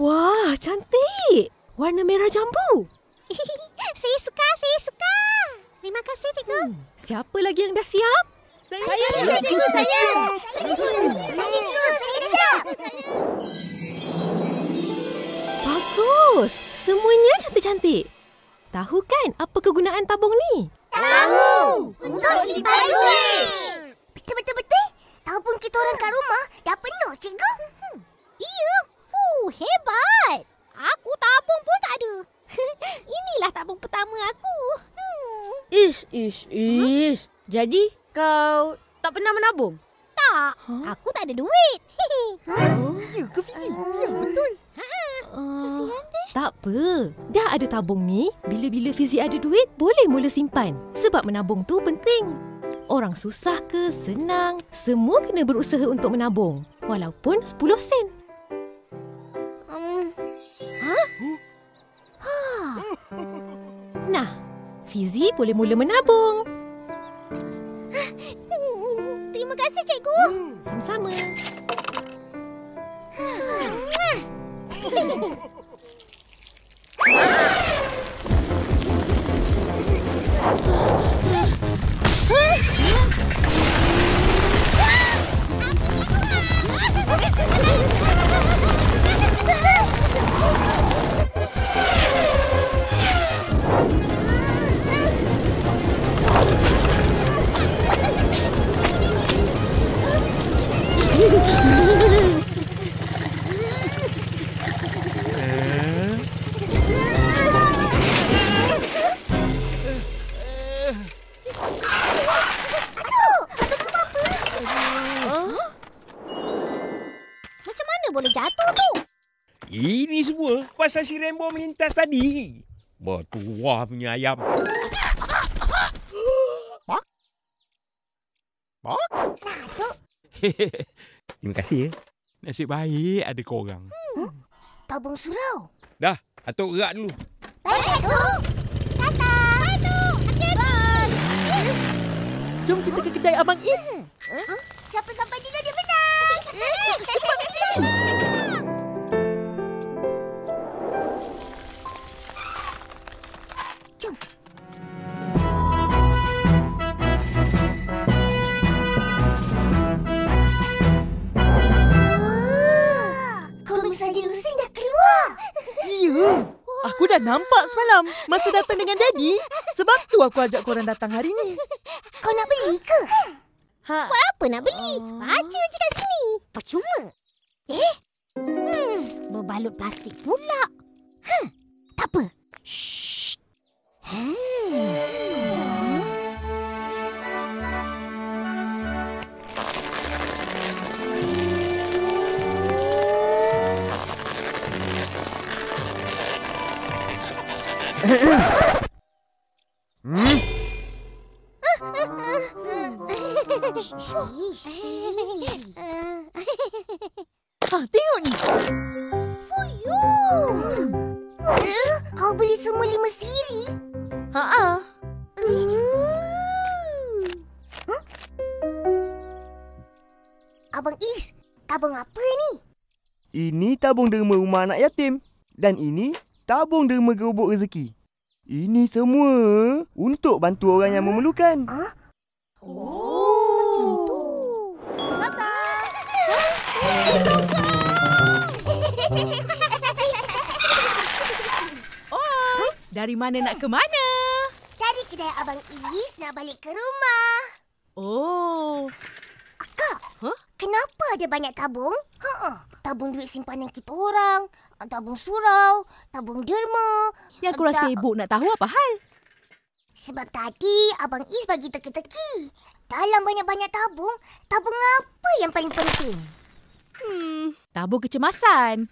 Wah, cantik. Warna merah jambu. saya suka, saya suka. Terima kasih, Cikgu. Hmm, siapa lagi yang dah siap? Saya, saya, saya, cikgu, saya. Saya, cikgu, saya siap. Bagus. Semuanya cantik-cantik. Tahu kan apa kegunaan tabung ni? Tahu. Untuk simpan duit. Betul-betul-betul. Tabung kita orang kat rumah dah penuh, Cikgu. Iya. Uh, hebat. Aku tabung pun tak ada. Inilah tabung pertama aku. Hmm. Ish, ish, ish. Jadi kau tak pernah menabung? Tak. Huh? Aku tak ada duit. Oh, ya ke Fizi? Ya, betul. Uh, tak apa. Dah ada tabung ni, bila-bila Fizi ada duit, boleh mula simpan. Sebab menabung tu penting. Orang susah ke, senang, semua kena berusaha untuk menabung. Walaupun 10 sen. Hmm. Nah, Fizi boleh mula menabung. Terima kasih, Cikgu. Sama-sama. pasal si Rainbow melintas tadi. Bertuah punya ayam. Bak? Bak? Satu. Terima kasih ya. Nasib baik ada korang. Tabung surau. Dah, atuk gerak dulu. Baik, Datuk. Tata. Datuk. Hati-hati. Jom kita ke kedai Abang Is. Siapa sampai semalam masa datang dengan Daddy. Sebab tu aku ajak korang datang hari ni. Kau nak beli ke? Ha. Buat apa nak beli? Baca je kat sini. Percuma. Eh? Hmm, berbalut plastik pula. Hmm, tak apa. Shh. Hmm. Tengok ni. Fuyung. Eh, Kau beli semua lima siri? Ha ah. Huh? Abang Is, tabung apa ni? Ini tabung derma rumah anak yatim. Dan ini tabung derma gerobok rezeki. Ini semua untuk bantu orang yang memerlukan. Oh, macam tu. Dari mana nak ke mana? Dari kedai Abang Is nak balik ke rumah. Oh. Kak, Huh? kenapa ada banyak tabung? Tabung duit simpanan kita orang, tabung surau, tabung derma. Yang kurang Tak- sibuk nak tahu apa hal? Sebab tadi Abang Is bagi teka-teki. Dalam banyak-banyak tabung, tabung apa yang paling penting? Hmm, tabung kecemasan.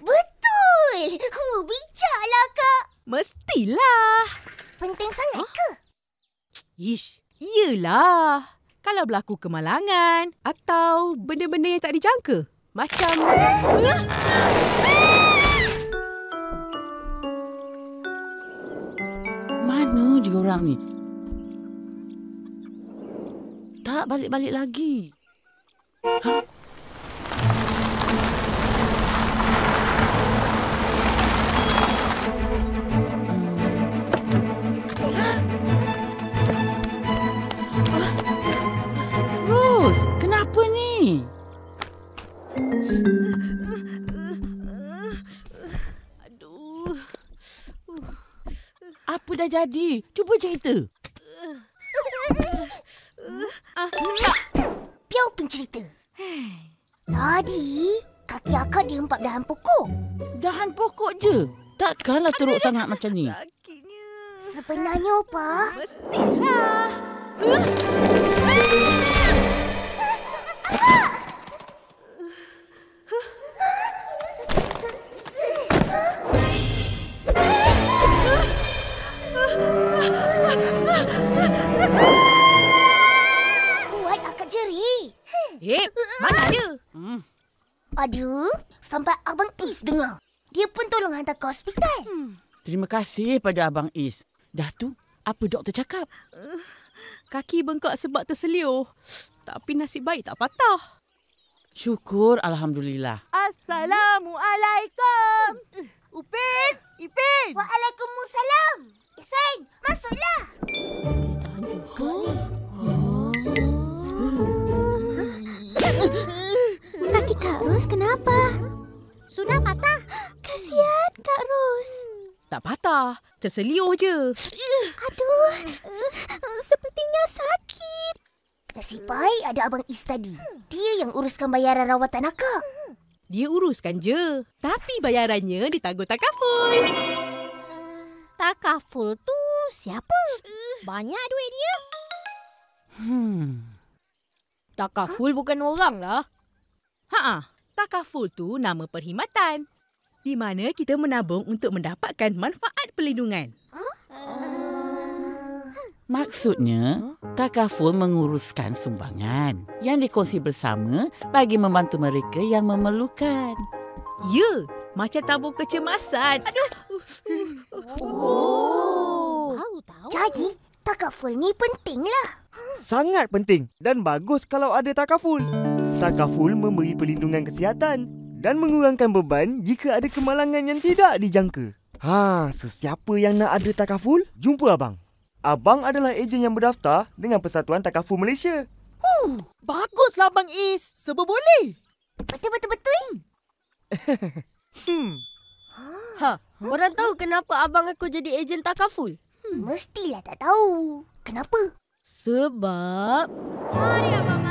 Betul! Huh, bijaklah, Kak. Mestilah. Penting sangat ke? Ish, iyalah. Kalau berlaku kemalangan atau benda-benda yang tak dijangka. Macam... Mana je orang ni? Tak balik-balik lagi. Hah? Dah jadi? Cuba cerita. Piau pencerita. Tadi, kaki akak diempat dahan pokok. Dahan pokok je. Takkanlah teruk sangat macam ni. Sakitnya. Sebenarnya, apa? Mestilah. Kuat Terima kasih pada Abang Is. Dah tu, apa doktor cakap? Kaki bengkak sebab terseliur. Tapi nasib baik tak patah. Syukur Alhamdulillah. Assalamualaikum. Upin, Ipin. Waalaikumsalam. Isan, masuklah. Kaki Kak Ros kenapa? Sudah patah. Tak patah. Terseliur je. Aduh, sepertinya sakit. Nasib baik ada Abang Is tadi. Dia yang uruskan bayaran rawatan akak. Dia uruskan je. Tapi bayarannya ditanggung takaful. Takaful tu siapa? Banyak duit dia. Hmm. Takaful bukan orang lah. Ha, takaful tu nama perkhidmatan. Di mana kita menabung untuk mendapatkan manfaat perlindungan. Maksudnya, takaful menguruskan sumbangan yang dikongsi bersama bagi membantu mereka yang memerlukan. Ya, macam tabung kecemasan. Aduh. Oh. Tahu tahu. Jadi, takaful ni pentinglah. Sangat penting dan bagus kalau ada takaful. Takaful memberi perlindungan kesihatan dan mengurangkan beban jika ada kemalangan yang tidak dijangka. Ha, sesiapa yang nak ada takaful, jumpa abang. Abang adalah ejen yang berdaftar dengan Persatuan Takaful Malaysia. Baguslah Abang Is. Serba boleh. Betul-betul-betul. Hmm. Ha, orang tahu kenapa abang aku jadi ejen takaful? Mestilah tak tahu. Kenapa? Sebab Mari abang,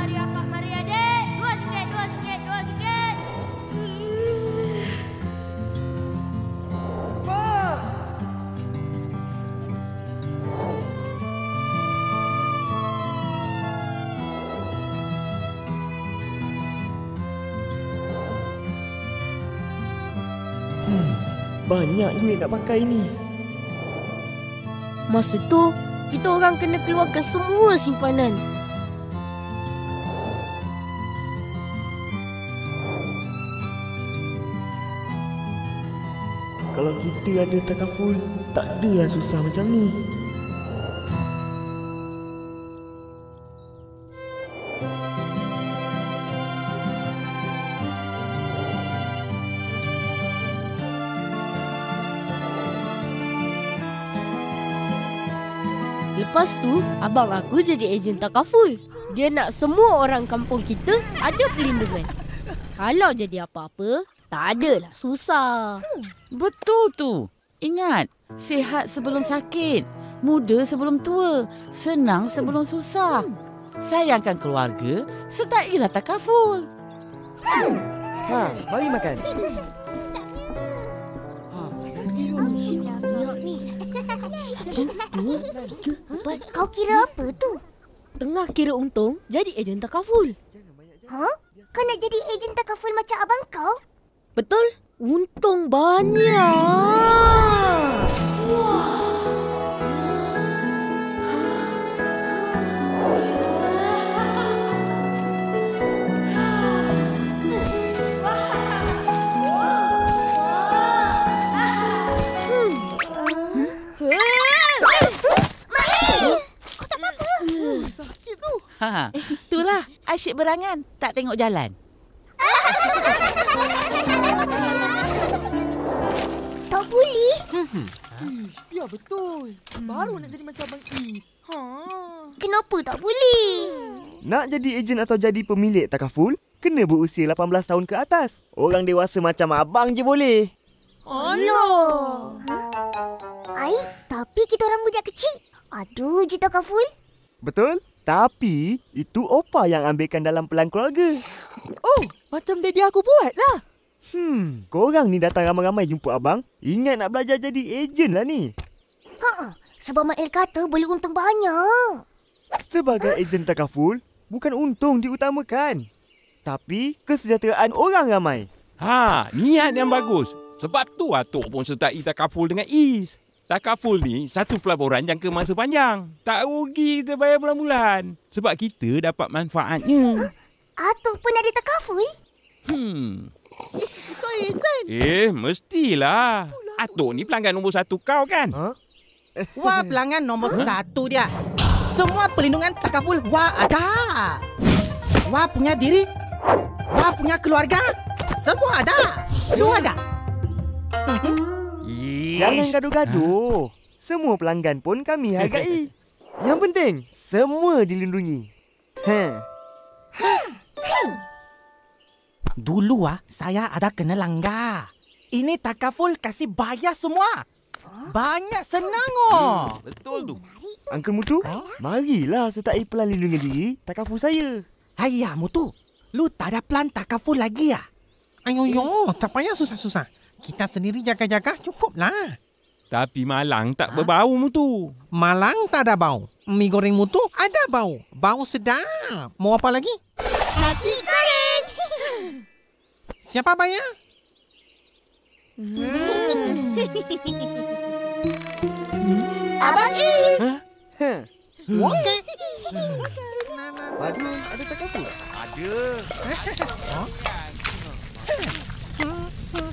Banyak duit nak pakai ni. masa tu kita orang kena keluarkan semua simpanan. Kalau kita ada takaful, tak adalah susah macam ni. Lepas tu, abang aku jadi ejen takaful. Dia nak semua orang kampung kita ada perlindungan. Kalau jadi apa-apa, tak adalah susah. Betul tu. Ingat, sihat sebelum sakit, muda sebelum tua, senang sebelum susah. Sayangkan keluarga, sertailah takaful. Ha, mari makan. Dua, tiga, empat. Kau kira apa tu? Tengah kira untung, jadi ejen takaful. Ha? Kau nak jadi ejen takaful macam abang kau? Betul? Untung banyak. Ha, itulah asyik berangan, tak tengok jalan. Tak boleh. Ish, biar betul. Baru nak jadi macam Abang Is. Ha. Kenapa tak boleh? Nak jadi ejen atau jadi pemilik takaful, kena berusia 18 tahun ke atas. Orang dewasa macam abang je boleh. Alah. Ai, tapi kita orang budak kecil. Aduh, Jita Kaful. Betul? Tapi, itu opa yang ambilkan dalam pelan keluarga. Oh, macam daddy aku buat lah. Hmm, korang ni datang ramai-ramai jumpa abang. Ingat nak belajar jadi ejen lah ni. Ha, sebab Mak El kata boleh untung banyak. Sebagai ejen takaful, bukan untung diutamakan. Tapi kesejahteraan orang ramai. Ha, niat yang bagus. Sebab tu Atok pun sertai takaful dengan Is. Takaful ni satu pelaburan jangka masa panjang. Tak rugi kita bayar bulan-bulan. Sebab kita dapat manfaatnya. Atuk pun ada takaful. Hmm. Kau Isan. Eh, mestilah. Atok ni pelanggan nombor satu kau kan? Ha? Wah pelanggan nombor satu dia. Semua perlindungan takaful Wah ada. Wah punya diri. Wah punya keluarga. Semua ada. Lu ada. Jangan Yes. gaduh-gaduh. Semua pelanggan pun kami hargai. Yang penting, semua dilindungi. Ha. Dulu ah saya ada kena langgar. Ini takaful kasih bayar semua. Banyak senang oh. Betul tu. Uncle Mutu, marilah sertai pelan lindungi diri takaful saya. Ayah mutu. Lu tak ada plan takaful lagi ah? Ayo yo, tak payah susah-susah. Kita sendiri jaga-jaga cukuplah. Tapi malang tak berbau mutu. Malang tak ada bau. Mi goreng mutu ada bau. Bau sedap. Mau apa lagi? Nasi goreng. Siapa bayar? Abang Is. Ha. Okey. Padu ada takaful? Ada.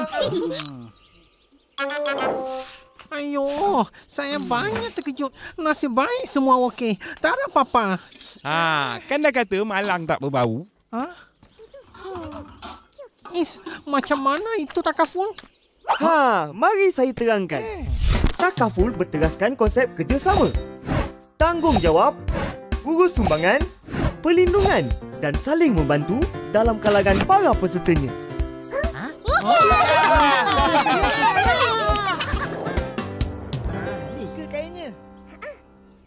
Ayo, saya banyak terkejut. Nasib baik semua okey. Tak ada apa-apa. Ha, kan dah kata malang tak berbau. Ha? Is, macam mana itu takaful? Ha, mari saya terangkan. Takaful berteraskan konsep kerjasama. Tanggungjawab, urus sumbangan, perlindungan dan saling membantu dalam kalangan para pesertanya. Ni ke kainnya?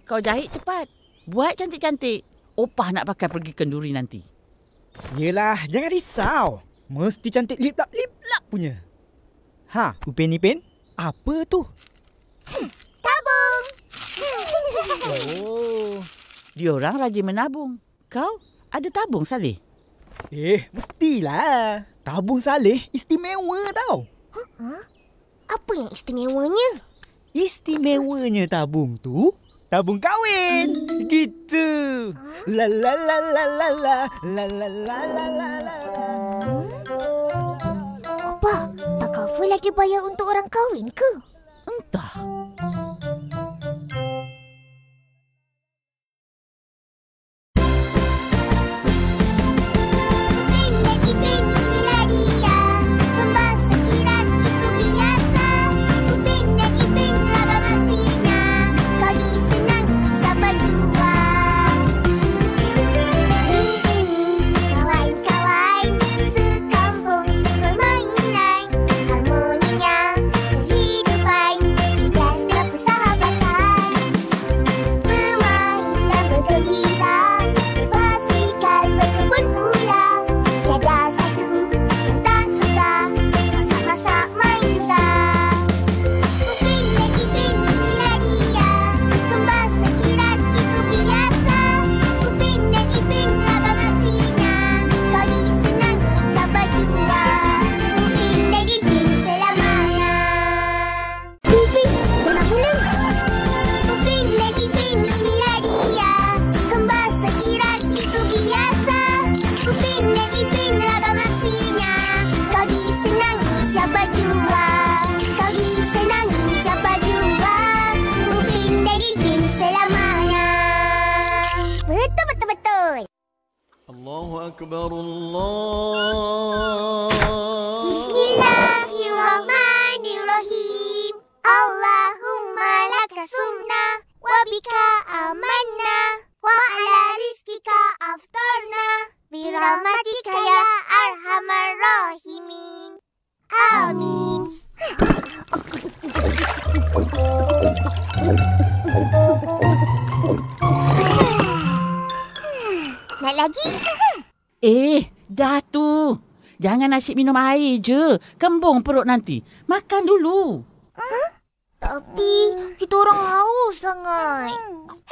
Kau jahit cepat. Buat cantik-cantik. Opah nak pakai pergi kenduri nanti. Yelah, jangan risau. Mesti cantik lip-lap-lip-lap punya. Ha, Upin Ipin? Apa tu? Tabung. Oh. Diorang rajin menabung. Kau ada tabung Saleh? Eh, mestilah. Tabung Saleh istimewa tau. Apa yang istimewanya? Istimewanya tabung tu tabung kahwin. Gitu. La la la la la la la la la la la la. Apa? Tak cover lagi bayar untuk orang kahwin ke? Entah. الله أكبر الله Bismillahirrahmanirrahim. Allahumma laka sumna wa bika amanna wa ala rizkika aftarna bi rahmatika ya arhamar rahimin. Amin. Nak lagi? Eh, dah tu. Jangan asyik minum air je. Kembung perut nanti. Makan dulu. Tapi kita orang haus sangat.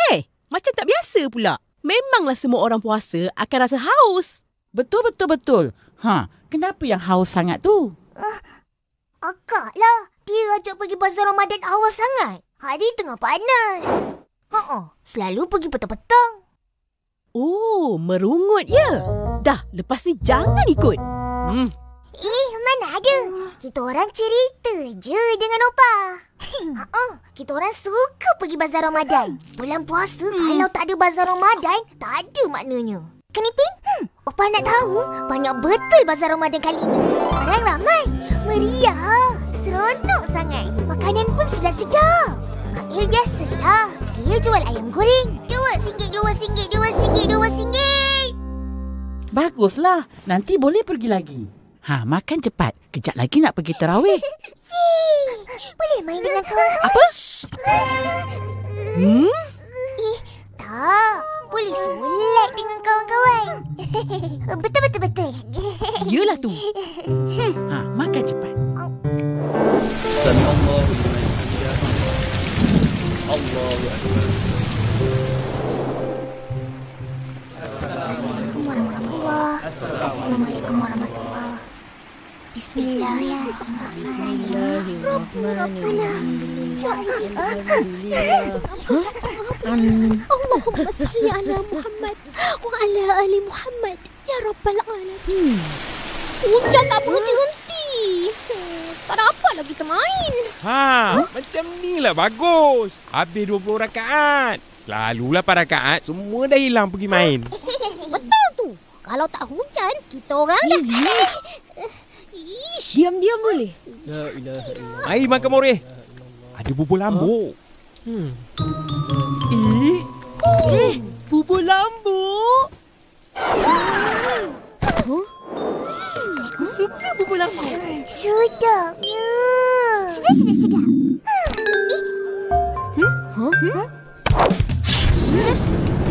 Hei, macam tak biasa pula. Memanglah semua orang puasa akan rasa haus. Betul, betul, betul. Ha, kenapa yang haus sangat tu? Akak lah. Dia ajak pergi bazar Ramadan awal sangat. Hari tengah panas. Ha selalu pergi petang-petang. Oh, merungut ya. Dah, lepas ni jangan ikut. Hmm. Eh, mana ada. Kita orang cerita je dengan Opa. Ha kita orang suka pergi bazar Ramadan. Bulan puasa hmm. kalau tak ada bazar Ramadan, tak ada maknanya. Kan Ipin? Hmm. Opa nak tahu banyak betul bazar Ramadan kali ini. Orang ramai. Meriah. Seronok sangat. Makanan pun sedap-sedap. Mail biasalah. Dia jual ayam goreng. Dua singgit, dua singgit, dua singgit, dua singgit. Baguslah. Nanti boleh pergi lagi. Ha, makan cepat. Kejap lagi nak pergi terawih. Si, boleh main dengan kau. Apa? Hmm? Eh, tak. Boleh sulit dengan kawan-kawan. Betul, betul, betul. Yalah tu. Ha, makan cepat. Allahu Akbar. Allahu Akbar. Warahmatullahi Assalamualaikum warahmatullahi Bismillahirrahmanirrahim. Allahumma salli ala Muhammad wa ala ali Muhammad ya rabbal alamin. Hujan tak berhenti-henti. Tak dapat lagi kita main. Ha, macam ni lah bagus. Habis 20 rakaat. Lalulah para rakaat, semua dah hilang pergi main. Kalau tak hujan, kita orang dah... Ish. Diam-diam boleh. La ilaha illallah. Mari makan moreh. Ada bubur lambuk. Hmm. Eh, eh, bubur lambuk. Huh? Aku suka bubur lambuk. Sedapnya. Sedap, sedap, sedap. Hmm? Huh? Hmm?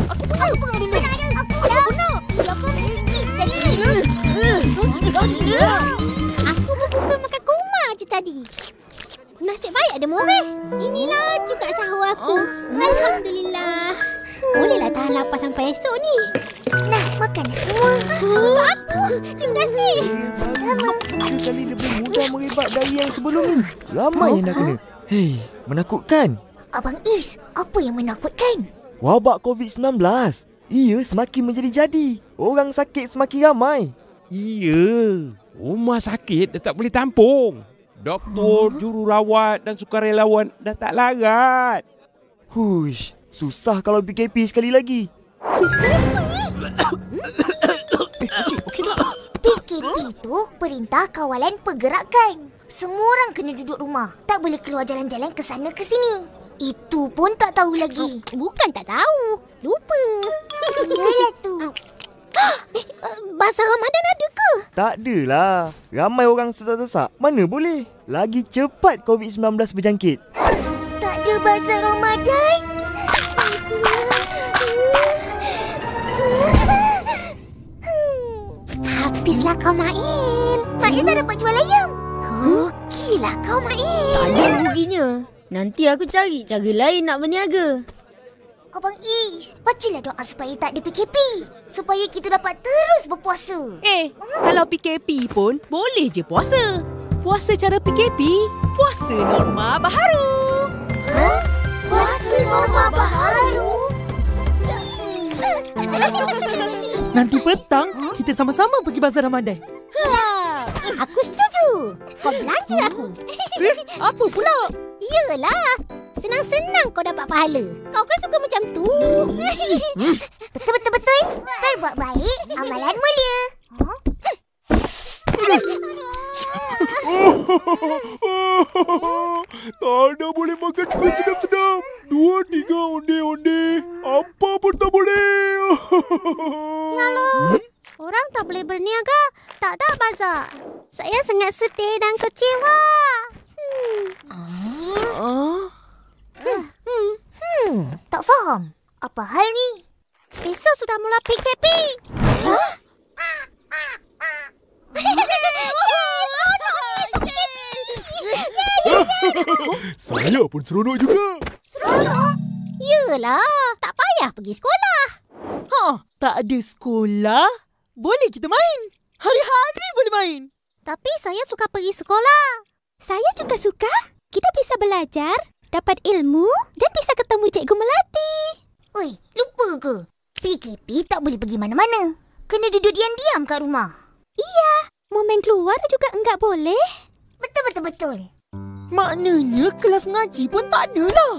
Aku pegang Aku berbuka makan kurma je tadi. Nasib baik ada moreh. Inilah juga sahur aku. Alhamdulillah. Bolehlah tahan lapar sampai esok ni. Nah, makan semua. Aku. Terima kasih. Sama. Tiga kali lebih mudah merebak dari yang sebelum ni. Ramai yang nak kena. Hei, menakutkan. Abang Is, apa yang menakutkan? Wabak COVID-19. Ia semakin menjadi-jadi. Orang sakit semakin ramai. Iya. Rumah sakit dah tak boleh tampung. Doktor, jururawat dan sukarelawan dah tak larat. Hush, susah kalau PKP sekali lagi. PKP itu Perintah Kawalan Pergerakan. Semua orang kena duduk rumah. Tak boleh keluar jalan-jalan ke sana ke sini. Itu pun tak tahu lagi. Bukan tak tahu. Lupa. Yalah tu. Eh, Bazar Ramadan ada ke? Tak adalah. Ramai orang sesak-sesak. Mana boleh? Lagi cepat COVID-19 berjangkit. Tak ada bazar Ramadan? Habislah kau Mail. Mail tak dapat jual ayam. Rugilah kau Mail. Tak ada ruginya. Nanti aku cari cara lain nak berniaga. Abang Is, bacalah doa supaya tak ada PKP. Supaya kita dapat terus berpuasa. Eh, kalau PKP pun boleh je puasa. Puasa cara PKP, puasa norma baharu. Huh? Puasa norma baharu? Nanti petang, kita sama-sama pergi bazar Ramadan. Ha, aku setuju. Kau belanja aku. Eh, apa pula? Iyalah. Senang-senang kau dapat pahala. Kau kan suka macam tu. Betul-betul-betul. Berbuat baik, amalan mulia. Huh? tak ada boleh makan kuih sedap-sedap. Dua, tiga onde-onde. Apa pun tak boleh. Lalu, orang tak boleh berniaga. Tak ada bazar. Saya sangat sedih dan kecewa. Hmm. Ah. Hmm. hmm. Tak faham. Apa hal ni? Besok sudah mula PKP. Hah? Saya pun seronok juga. Seronok? Yelah, tak payah pergi sekolah. Ha, tak ada sekolah? Boleh kita main. Hari-hari boleh main. Tapi saya suka pergi sekolah. Saya juga suka. Kita bisa belajar, dapat ilmu dan bisa ketemu Cikgu Melati. Oi, lupa ke? PKP tak boleh pergi mana-mana. Kena duduk diam-diam kat rumah. Iya, mau main keluar juga enggak boleh. Betul-betul-betul. Maknanya kelas mengaji pun tak ada lah.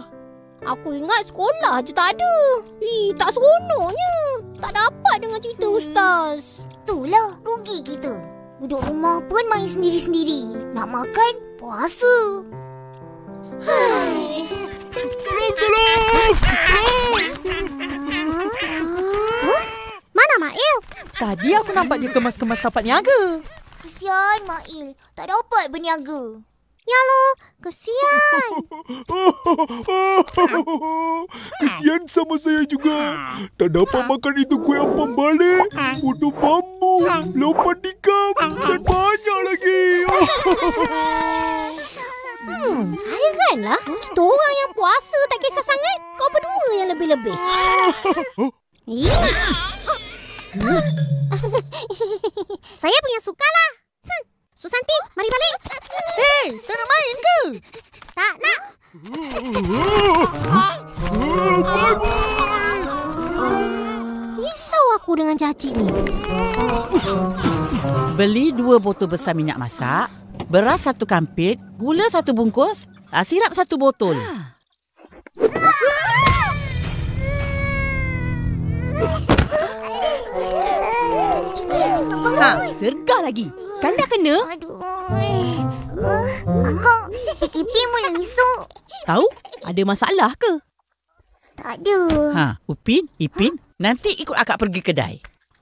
Aku ingat sekolah je tak ada. Ih, tak seronoknya. Tak dapat dengar cerita Ustaz. Itulah, rugi kita. Duduk rumah pun main sendiri-sendiri. Nak makan, puasa. Hai. Mana Mail? Tadi aku nampak dia kemas-kemas tapak niaga. Kesian Mail. Tak dapat berniaga. Ya lo, kesian. Kesian sama saya juga. Tak dapat makan itu kuih apam balik. Putu bambu. Lompat tikam. Dan banyak lagi. hmm, hairanlah. Kita orang yang puasa tak kisah sangat. Kau berdua yang lebih-lebih. Saya punya sukalah. Hmm. Susanti, mari balik. Hei, kau nak main ke? Tak nak. Risau aku dengan caci ni. Beli dua botol besar minyak masak, beras satu kampit, gula satu bungkus, ah, sirap satu botol. Ha, sergah lagi. Kan dah kena? Aduh. PKP mula esok. Tahu? Ada masalah ke? Tak ada. Ha, Upin, Ipin, nanti ikut akak pergi kedai.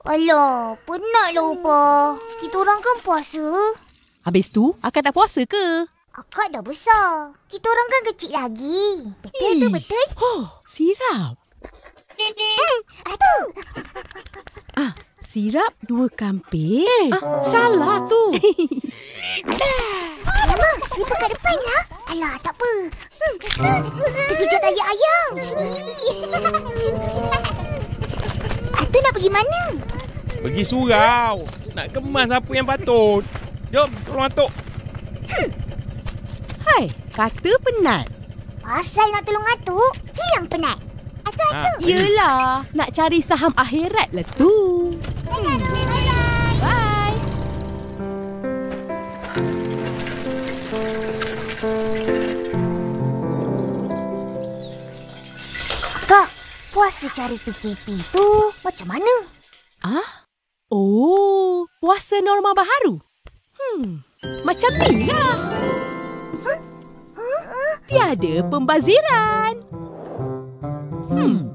Alah, penatlah Upa. Kita orang kan puasa. Habis tu, akak tak puasa ke? Akak dah besar. Kita orang kan kecil lagi. Betul tu betul? Oh, sirap. Hmm. Ah, sirap dua kampit. Ah, salah tu. Lama, selipar kat depan lah. Alah, tak apa. Hmm. Terkejut ayam ayam. Atu nak pergi mana? Pergi surau. Nak kemas apa yang patut. Jom, tolong atuk. Hai, kata penat. Pasal nak tolong atuk, hilang penat. Atuk-atuk. Ha. Yelah, nak cari saham akhirat lah tu. Hmm. Bye. Kak, puasa cari PKP tu macam mana? Ah? Oh, puasa norma baharu. Hmm, macam ni lah. Tiada pembaziran. Hmm,